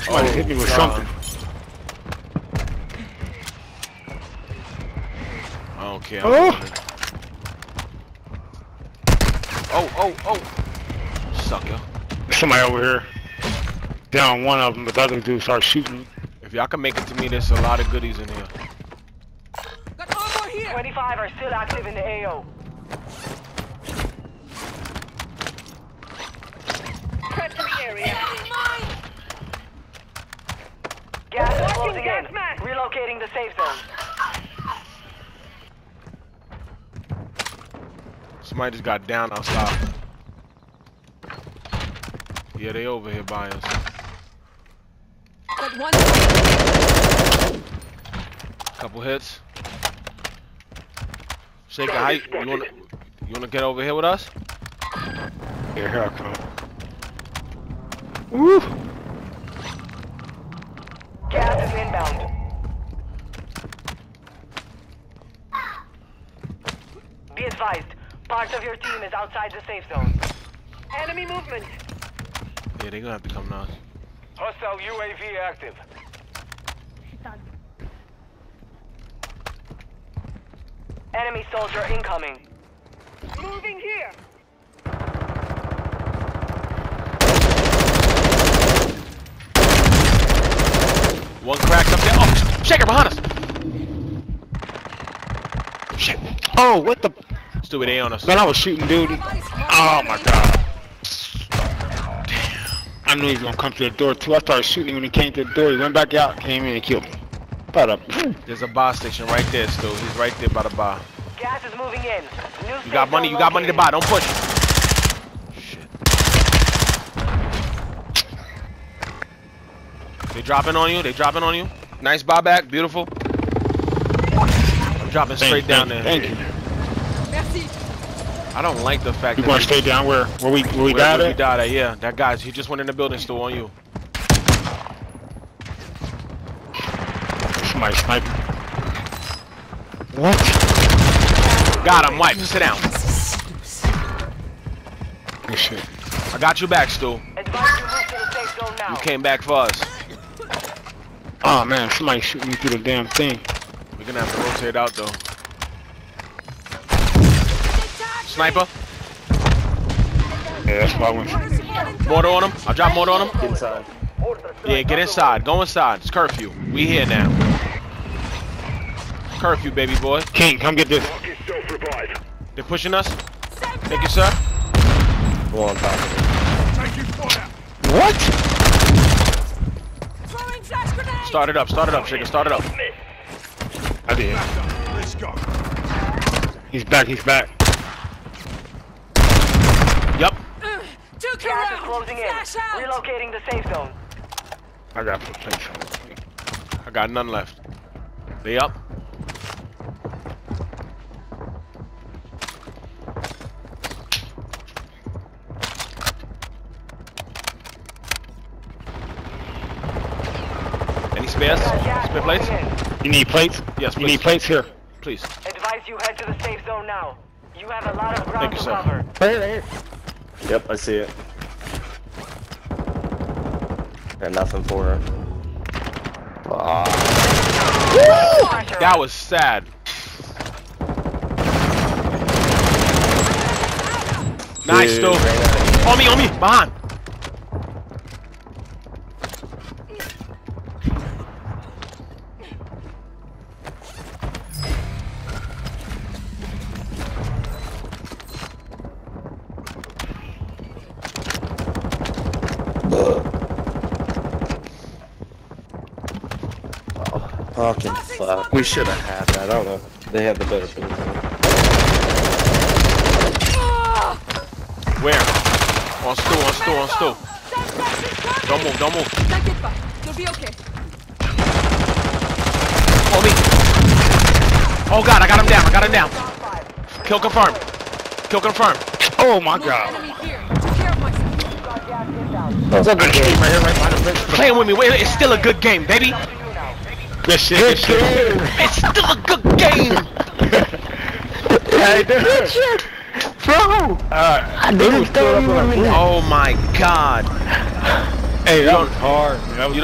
Oh, Somebody hit me with something. I. Oh. I'm running. oh, oh, oh. Sucker. Somebody over here. Down one of them, but the other dude started shooting. If y'all can make it to me, there's a lot of goodies in here. Got armor here! 25 are still active in the AO. Threat to the area! Mine! Gas is Watching closing gas in. mask. Relocating the safe zone. Somebody just got down outside. Yeah, they over here by us. Got one. Couple hits. Shaker, how you, you wanna you wanna get over here with us? Here, here I come. Woo! Gas is inbound. Be advised, part of your team is outside the safe zone. Enemy movement. Yeah, they gonna have to come now. Hostile UAV active. Enemy soldier incoming. Moving here. One cracked up there. Oh, Shaker behind us. Shit. Oh, what the? Stupid A on us. Man, I was shooting, dude. Oh my god. Damn. I knew he was gonna come to the door too. I started shooting when he came to the door. He went back out, came in and killed me. But uh, There's a bar station right there, still. He's right there by the bar. Gas is moving in. New You got money. You got money to buy. Don't push. Shit. They dropping on you. They dropping on you. Nice buyback. Beautiful. I'm dropping straight thank, down thank, there. Thank you. Merci. I don't like the fact You that want they- to down where where we where we where, died where we at? died at. Yeah, that guy's. He just went in the building. Still on you. Somebody sniping. What? Got him. Wipe. Sit down. Good shit. I got you back, Stu. You move to the safe zone now. You came back for us. Oh man, somebody shooting me through the damn thing. We're gonna have to rotate out though. Sniper. Yeah, that's my one. went. Mortar on him. I'll drop mortar on him. Get Inside. Yeah, get inside. Go inside. It's curfew. We here now. Curfew, baby boy. King, come get this. They're pushing us. Thank you, sir. Go on top of it. What? Throwing flash grenade. Start it up. Start it up, Shaker. Start it up. I did. He's back. He's back. Yup. Ugh, Took her Gas out. closing in. Out. Relocating the safe zone. I got to place on. I got none left. They up. Any spares? Gas Spare is plates? Closing in. You need plates? Yes, You need plates here. Please. Advise you head to the safe zone now. You have a lot of ground Thank ground you, to sir. cover. Yep, I see it. Got nothing for her. Ah. That was sad. Nice, Dude, Stu. right On me, on me, behind. Fucking fuck. We should have had that. I don't know. They had the better position. Where? On Stu, on Stu, on Stu. Don't move, don't move. T'inquiète pas. You'll be okay. On me. Oh god, I got him down, I got him down. Kill confirmed. Kill confirmed. Oh my Move god. enemy here. Took care of myself. It's a good game right here, right behind the fence. Playing with me, wait, it's still a good game, baby. Good shit. Good shit. It's still a good game. Hey, dude. Bro. Uh, I didn't throw you Oh my god. Hey, that was hard. That was